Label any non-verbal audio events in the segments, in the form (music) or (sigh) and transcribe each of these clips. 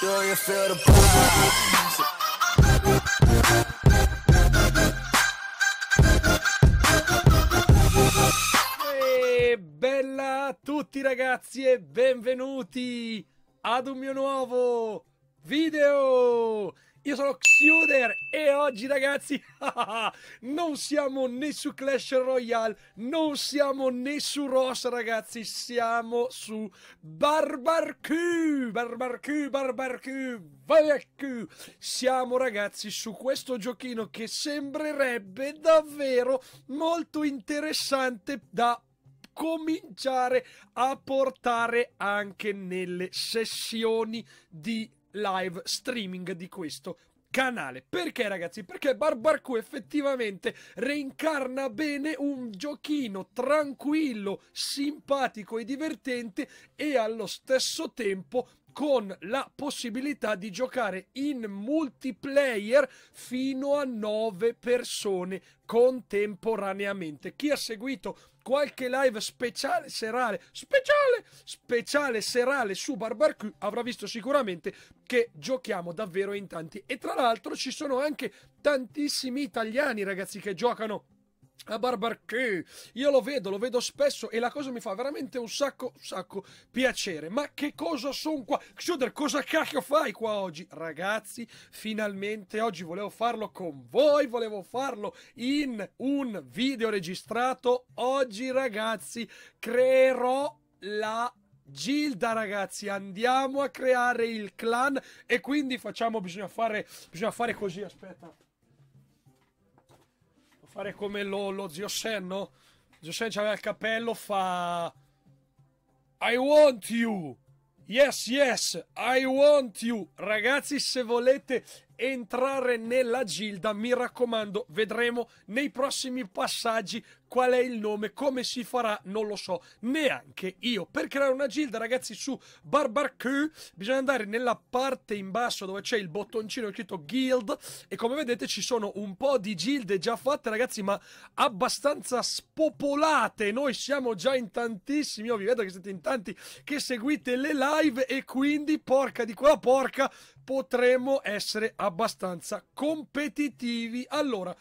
Do you? E bella a tutti ragazzi e benvenuti ad un mio nuovo video! Io sono Xuder e oggi ragazzi (laughs) non siamo né su Clash Royale, non siamo né su Ross ragazzi, siamo su Barbarcue, Barbarcue, Barbarcue, Barbarcue. Siamo ragazzi su questo giochino che sembrerebbe davvero molto interessante da cominciare a portare anche nelle sessioni di live streaming di questo canale. Perché ragazzi? Perché Barbarcue effettivamente reincarna bene un giochino tranquillo, simpatico e divertente e allo stesso tempo con la possibilità di giocare in multiplayer fino a 9 persone contemporaneamente. Chi ha seguito qualche live speciale serale, speciale, speciale serale su Barbarcue avrà visto sicuramente che giochiamo davvero in tanti. E tra l'altro ci sono anche tantissimi italiani, ragazzi, che giocano a Barbarcue. Io lo vedo, lo vedo spesso e la cosa mi fa veramente un sacco, un sacco piacere. Ma che cosa sono qua? Xuder, cosa cacchio fai qua oggi? Ragazzi, finalmente oggi volevo farlo con voi, volevo farlo in un video registrato. Oggi, ragazzi, creerò la Gilda ragazzi andiamo a creare il clan e quindi facciamo bisogna fare bisogna fare così aspetta fare come lo, lo zio Sen, no? Zio Sen c'aveva il cappello, fa... I want you! Yes, yes, I want you! Ragazzi, se volete entrare nella gilda, mi raccomando, vedremo nei prossimi passaggi qual è il nome, come si farà, non lo so neanche io. Per creare una gilda, ragazzi, su Barbarcue bisogna andare nella parte in basso dove c'è il bottoncino scritto guild e come vedete ci sono un po' di gilde già fatte, ragazzi, ma abbastanza spopolate. Noi siamo già in tantissimi, io vi vedo che siete in tanti che seguite le live e quindi porca di quella porca potremo essere abbastanza competitivi. Allora,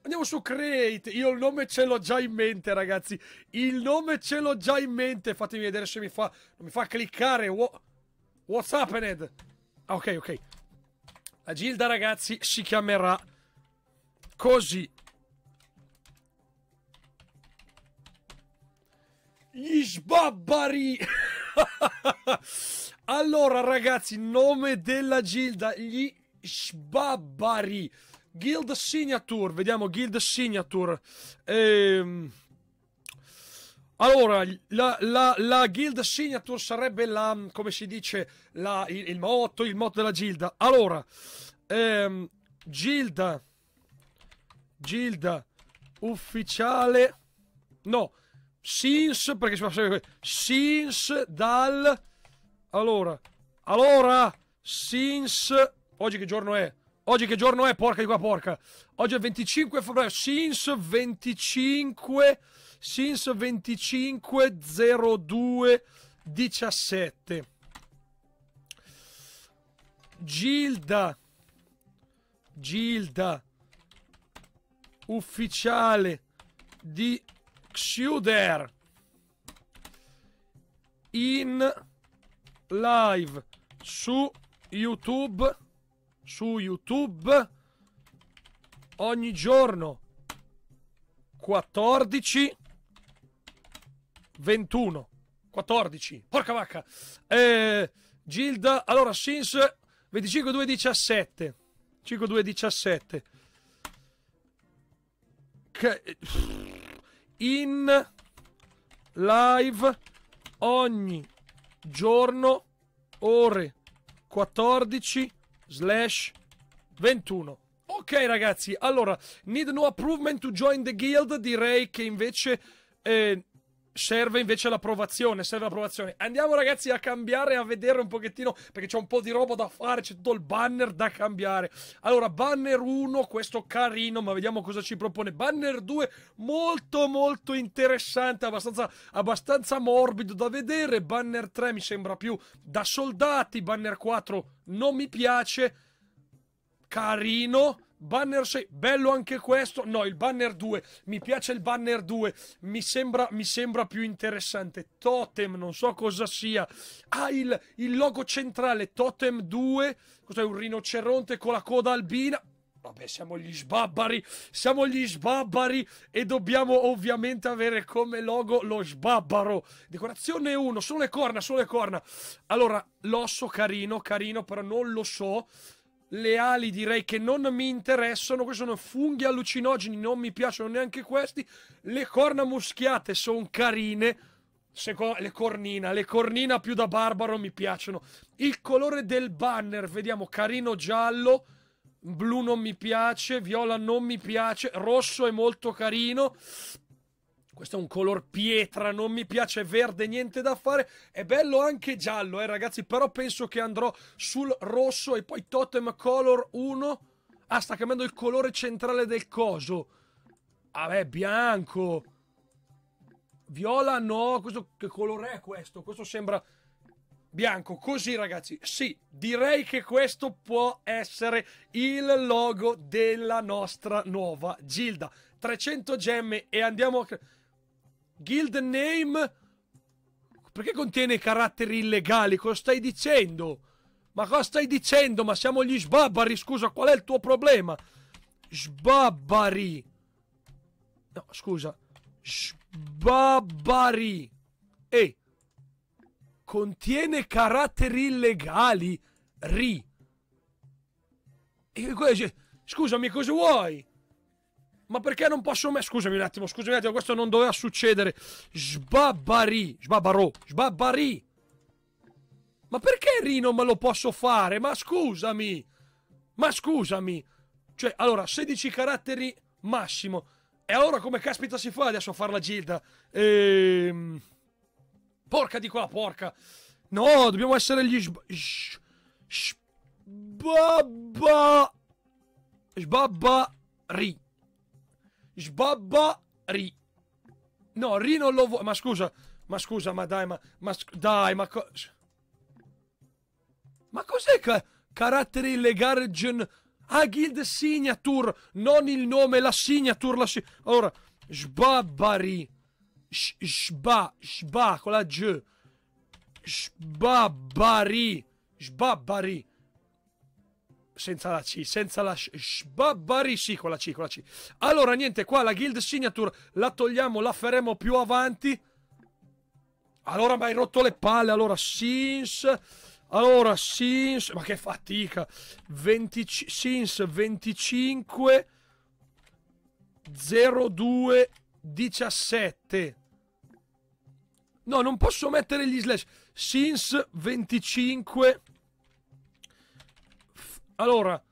Andiamo su Create. Io il nome ce l'ho già in mente, ragazzi. Il nome ce l'ho già in mente. Fatemi vedere se mi fa. Mi fa cliccare. What, what's happened? Ah, ok, ok. La gilda, ragazzi, si chiamerà così. Gli sbabbari. (laughs) allora, ragazzi, nome della gilda. Gli sbabbari. Guild Signature, vediamo Guild Signature. Ehm... Allora, la, la, la, Guild Signature sarebbe la, come si dice, la, il, il, motto, il motto della Gilda. Allora, ehm, Gilda, Gilda ufficiale, no, since, perché si fa sempre since dal, allora, allora, since, oggi che giorno è? Oggi che giorno è? Porca di qua porca. Oggi è 25 febbraio. Since 25. Since 25 02 17. Gilda. Gilda. Ufficiale di Xuder. In live su YouTube su YouTube ogni giorno 14 21 14 porca vacca. Eh, Gilda allora since 25 2 17 5 2 17 in live ogni giorno ore 14 slash 21. Ok ragazzi, allora, need no approvement to join the guild, direi che invece eh, serve invece l'approvazione, serve l'approvazione. Andiamo ragazzi a cambiare a vedere un pochettino perché c'è un po' di roba da fare, c'è tutto il banner da cambiare. Allora, banner 1, questo carino, ma vediamo cosa ci propone. Banner 2, molto molto interessante, abbastanza, abbastanza morbido da vedere. Banner 3 mi sembra più da soldati, banner 4 non mi piace. Carino, Banner 6, bello anche questo. No, il banner 2, mi piace il banner 2, mi sembra, mi sembra più interessante. Totem, non so cosa sia. Ah, il, il logo centrale, Totem 2, cos'è un rinoceronte con la coda albina? Vabbè, siamo gli sbabbari, siamo gli sbabbari e dobbiamo ovviamente avere come logo lo sbabbaro. Decorazione 1, sono le corna, sono le corna. Allora, l'osso carino, carino, però non lo so le ali direi che non mi interessano, questi sono funghi allucinogeni, non mi piacciono neanche questi, le corna muschiate sono carine, Secondo, le cornina, le cornina più da barbaro mi piacciono, il colore del banner, vediamo, carino giallo, blu non mi piace, viola non mi piace, rosso è molto carino, questo è un color pietra, non mi piace verde, niente da fare. È bello anche giallo, eh ragazzi, però penso che andrò sul rosso e poi Totem Color 1. Ah, sta cambiando il colore centrale del coso. Vabbè, bianco. Viola no, questo che colore è questo? Questo sembra bianco, così ragazzi. Sì, direi che questo può essere il logo della nostra nuova Gilda. 300 gemme e andiamo a Guild name. Perché contiene caratteri illegali? Cosa stai dicendo? Ma cosa stai dicendo? Ma siamo gli sbabbari, scusa, qual è il tuo problema? Sbabbari. No, scusa. Sbabbari. E. Contiene caratteri illegali. Ri. E, scusami, cosa vuoi? Ma perché non posso me? Scusami un attimo, scusami un attimo, questo non doveva succedere. Sbabbari, sbabbarò, sbabbari. Ma perché Ri non me lo posso fare? Ma scusami. Ma scusami. Cioè, allora, 16 caratteri massimo. E allora come caspita si fa adesso a fare la gilda? Ehm... Porca di qua, porca. No, dobbiamo essere gli sb... Sbabba... Sbabbari. Sbabbari. No, Ri non lo vuole. Ma scusa, ma scusa, ma dai, ma, ma dai, ma co Ma cos'è che carattere illegale gen... Ah, guild signature, non il nome, la signature, la si... Allora, sbabbari. Sba, sba, con la G. Sbabbari. Sbabbari senza la C, senza la sbabbari, sì, con la C, con la C. Allora, niente, qua la guild signature la togliamo, la faremo più avanti. Allora, mi hai rotto le palle, allora, since... Allora, since... Ma che fatica! 20, since 25... 02 17 No, non posso mettere gli slash. Since 25 allora,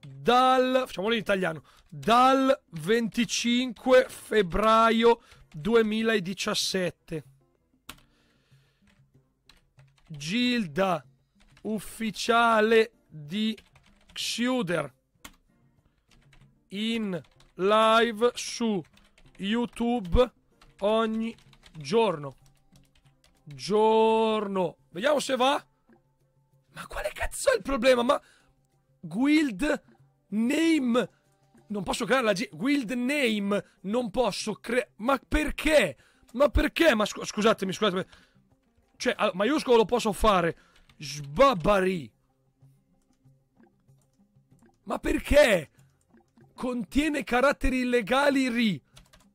dal... facciamolo in italiano. Dal 25 febbraio 2017. Gilda ufficiale di Xuder in live su YouTube ogni giorno. Giorno. Vediamo se va. Ma quale cazzo è il problema? Ma guild name. Non posso creare la G. Guild name. Non posso creare. Ma perché? Ma perché? Ma scu scusatemi, scusatemi. Cioè, a maiuscolo lo posso fare. Sbabbari. Ma perché? Contiene caratteri illegali ri.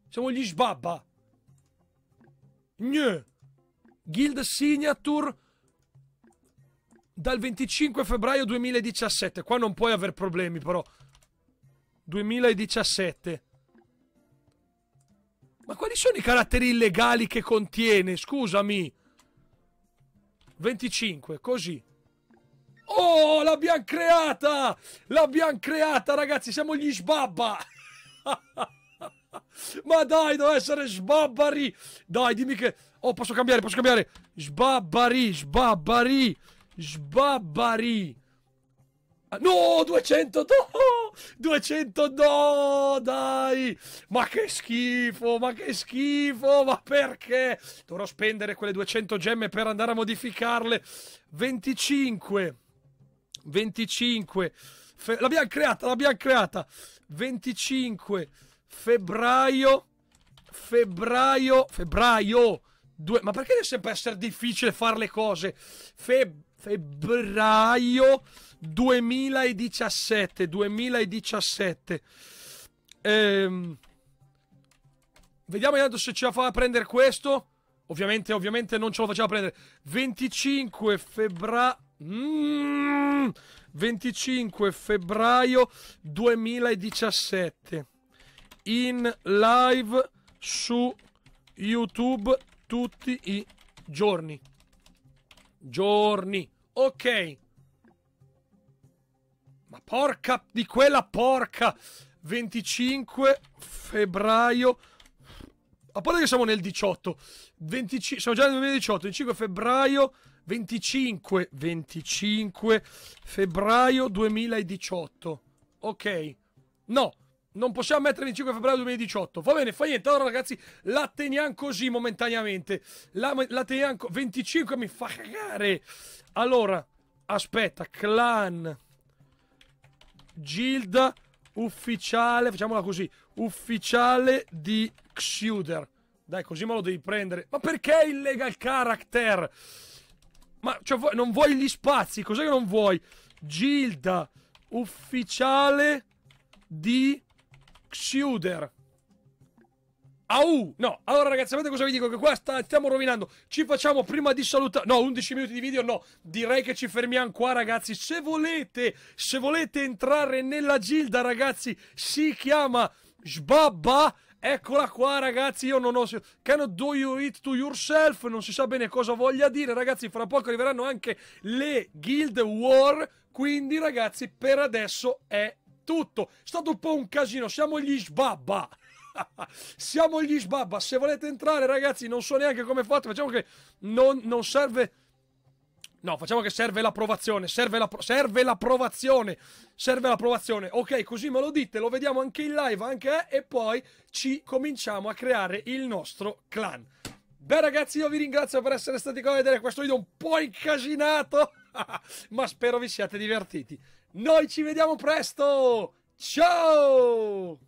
Siamo gli sbabba. Gne. Guild signature dal 25 febbraio 2017. Qua non puoi aver problemi, però. 2017. Ma quali sono i caratteri illegali che contiene? Scusami. 25, così. Oh, l'abbiamo creata! L'abbiamo creata, ragazzi, siamo gli sbabba! (laughs) Ma dai, deve essere sbabbari. Dai, dimmi che... Oh, posso cambiare, posso cambiare. Sbabbari, sbabbari, sbabbari. Ah, no, 200 no! 200 no, dai! Ma che schifo, ma che schifo, ma perché? Dovrò spendere quelle 200 gemme per andare a modificarle. 25. 25. Fe- l'abbiamo creata, l'abbiamo creata. 25 febbraio. Febbraio. Febbraio. Due, ma perché deve sempre essere difficile fare le cose? Fe- febbraio 2017. 2017. Ehm, vediamo intanto se ce la fa prendere questo. Ovviamente, ovviamente non ce lo faceva prendere. 25 febbraio. Mm, 25 febbraio 2017 in live su YouTube tutti i giorni. Giorni. Ok. Ma porca di quella porca. 25 febbraio. A parte che siamo nel 18. 25, siamo già nel 2018. 25 febbraio 25, 25 febbraio 2018. Ok. No, non possiamo mettere 25 febbraio 2018. Va bene, fa niente. Allora, ragazzi, la teniamo così momentaneamente. La, la teniamo. 25 mi fa cagare. Allora, aspetta, clan. Gilda ufficiale. Facciamola così. Ufficiale di Xuder. Dai, così me lo devi prendere. Ma perché illegal character? Ma cioè, non vuoi gli spazi? Cos'è che non vuoi? Gilda ufficiale di Xuder. Au! No, allora ragazzi, sapete cosa vi dico? Che qua sta, stiamo rovinando. Ci facciamo prima di salutare. No, 11 minuti di video, no. Direi che ci fermiamo qua, ragazzi. Se volete, se volete entrare nella gilda, ragazzi, si chiama Sbabba Eccola qua, ragazzi. Io non ho. Can do you it to yourself? Non si sa bene cosa voglia dire, ragazzi. Fra poco arriveranno anche le Guild War. Quindi, ragazzi, per adesso è tutto. È stato un po' un casino. Siamo gli sbabba. (laughs) Siamo gli sbabba. Se volete entrare, ragazzi, non so neanche come fate. Facciamo che non, non serve No, facciamo che serve l'approvazione, serve, la, serve l'approvazione, serve l'approvazione. Ok, così me lo dite, lo vediamo anche in live, anche eh, e poi ci cominciamo a creare il nostro clan. Beh ragazzi, io vi ringrazio per essere stati qua a vedere questo video un po' incasinato, (laughs) ma spero vi siate divertiti. Noi ci vediamo presto! Ciao!